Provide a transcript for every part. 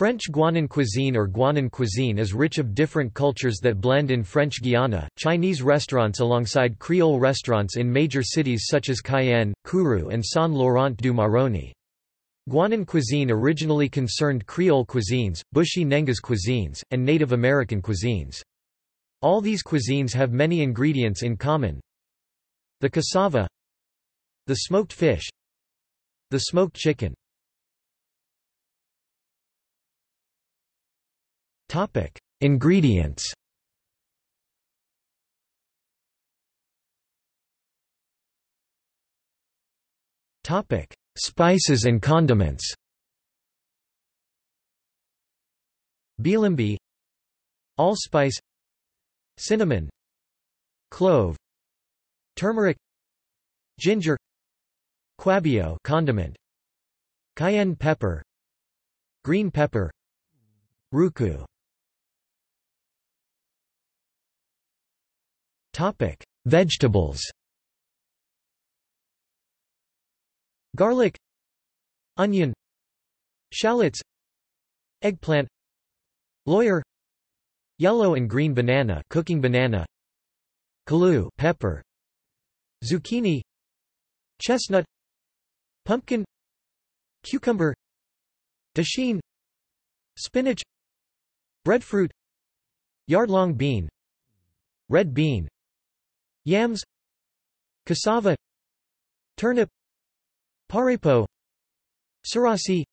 French Guianan cuisine or Guianan cuisine is rich of different cultures that blend in French Guiana, Chinese restaurants alongside Creole restaurants in major cities such as Cayenne, Kourou and Saint-Laurent-du-Maroni. Guianan cuisine originally concerned Creole cuisines, Bushi Nengas cuisines, and Native American cuisines. All these cuisines have many ingredients in common. The cassava The smoked fish The smoked chicken Topic: Ingredients. Topic: Spices and condiments. Bilimbi. Allspice. Cinnamon. Clove. Turmeric. Ginger. Quabio condiment. Cayenne pepper. Green pepper. Roucou Topic: Vegetables. Garlic, onion, shallots, eggplant, lawyer, yellow and green banana, cooking banana, kaloo, pepper, zucchini, chestnut, pumpkin, cucumber, dasheen, spinach, breadfruit, yardlong bean, red bean, Yams Cassava Turnip Parepo Surasi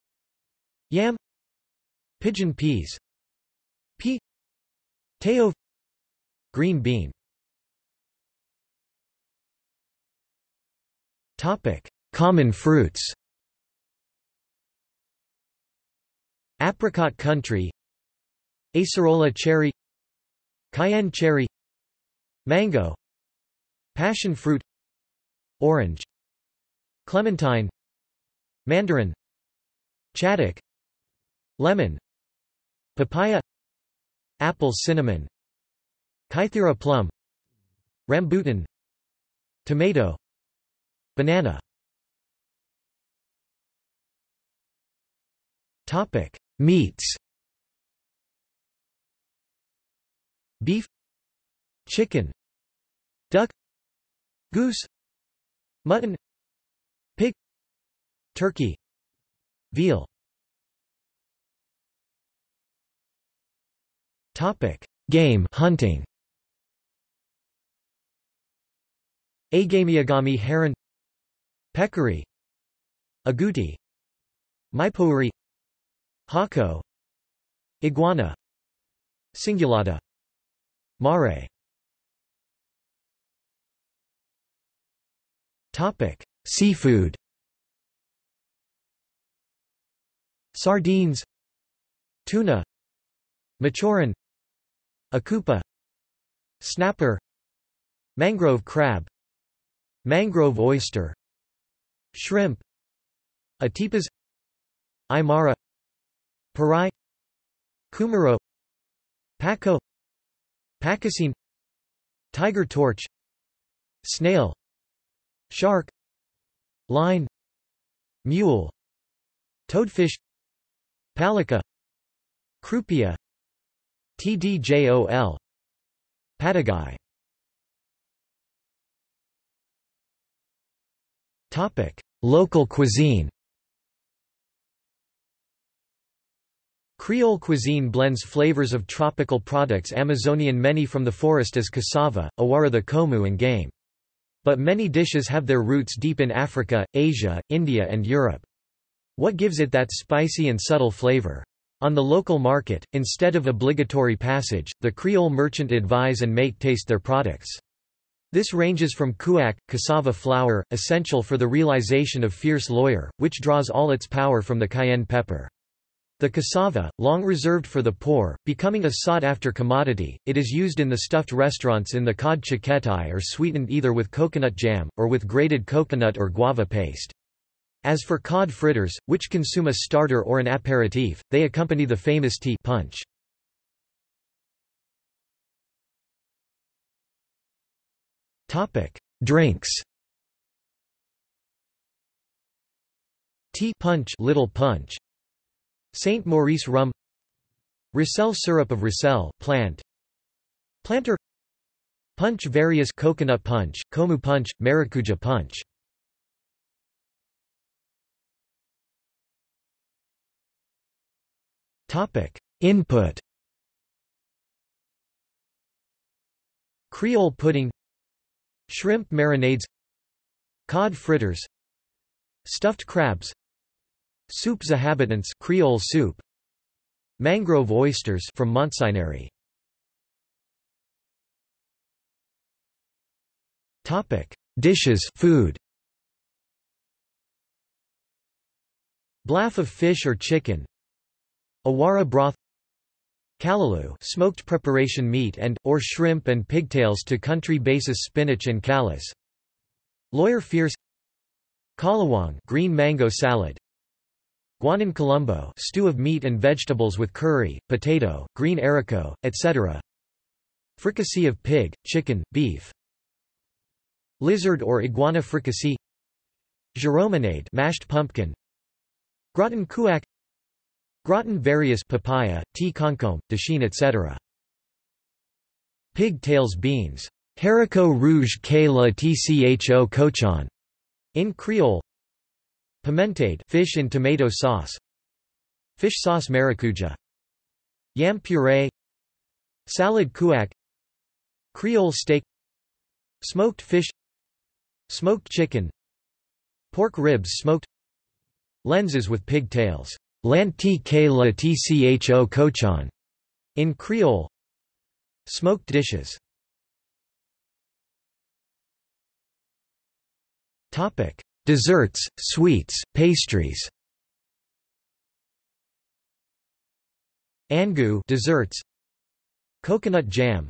Yam Pigeon peas Pea Teo Green bean Topic: Common fruits. Apricot country Acerola cherry Cayenne cherry Mango Passion fruit Orange Clementine Mandarin Chaddock Lemon Papaya Apple cinnamon Cythera plum Rambutan Tomato Banana Topic: Meats. Beef, chicken, duck, Goose. Mutton. Pig. Turkey. Veal. Topic: Game. Hunting. Agamiagami heron, peccary, agouti, maipouri, hako, iguana, cingulata, mare. Topic: Seafood. Sardines, tuna, machoran, akupa, snapper, mangrove crab, mangrove oyster, shrimp, atipas, aymara, parai, kumaro, paco, pacasine, tiger torch, snail, Shark Line Mule Toadfish Palaka Crupia TDJOL Patagai Topic: Local cuisine. Creole cuisine blends flavors of tropical products Amazonian many from the forest as cassava, awara the komu and game. But many dishes have their roots deep in Africa, Asia, India and Europe. What gives it that spicy and subtle flavor? On the local market, instead of obligatory passage, the Creole merchant advise and make taste their products. This ranges from couac, cassava flour, essential for the realization of fierce lawyer, which draws all its power from the cayenne pepper. The cassava, long reserved for the poor, becoming a sought-after commodity, it is used in the stuffed restaurants in the cod chiquetai or sweetened either with coconut jam, or with grated coconut or guava paste. As for cod fritters, which consume a starter or an aperitif, they accompany the famous tea punch. Drinks Tea punch, little punch Saint Maurice rum Ricel syrup of Ricel plant. Planter. Punch various coconut punch, komu punch, maracuja punch. Topic. Input. Creole pudding. Shrimp marinades. Cod fritters. Stuffed crabs Soups habitants Creole soup. Mangrove oysters from Montsinéry Topic. Dishes food. Blaff of fish or chicken. Awara broth. Callaloo smoked preparation meat and, or shrimp and pigtails to country basis spinach and callas Lawyer fierce. Kalawang green mango salad Guianan Colombo stew of meat and vegetables with curry, potato, green haricot, etc. Fricassee of pig, chicken, beef Lizard or iguana fricassee Giromenade mashed pumpkin Gratin kuak Gratin various papaya, tea concombre, dachine etc. Pigtails beans. Haricot rouge que la tcho cochon. In Creole. Pimentade fish in tomato sauce. Fish sauce maracuja. Yam puree. Salad kuak. Creole steak. Smoked fish. Smoked chicken. Pork ribs smoked. Lenses with pigtails. Lanti que la tcho cochon. In Creole. Smoked dishes. Topic: Desserts, sweets, pastries. Angu desserts. Coconut jam.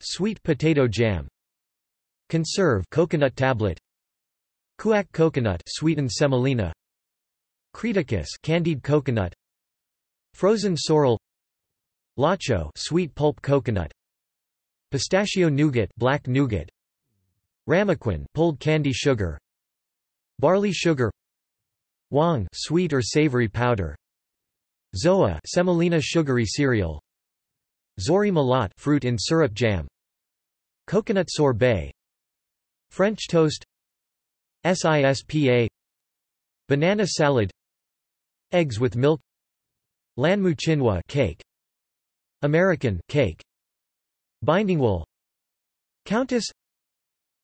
Sweet potato jam. Conserve coconut tablet. Kuak coconut sweetened semolina. Creticus candied coconut Frozen sorrel Lacho sweet pulp coconut Pistachio nougat black nougat Ramequin pulled candy sugar Barley sugar Wang sweet or savory powder Zoa semolina sugary cereal Zori malat fruit in syrup jam Coconut sorbet French toast SISPA Banana salad Eggs with milk Lanmu chinwa cake American cake Binding wool Countess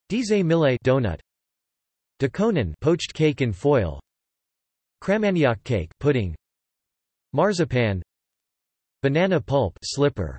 Dize Mille donut Dakonan poached cake in foil. Kramaniak cake pudding. Marzipan. Banana pulp slipper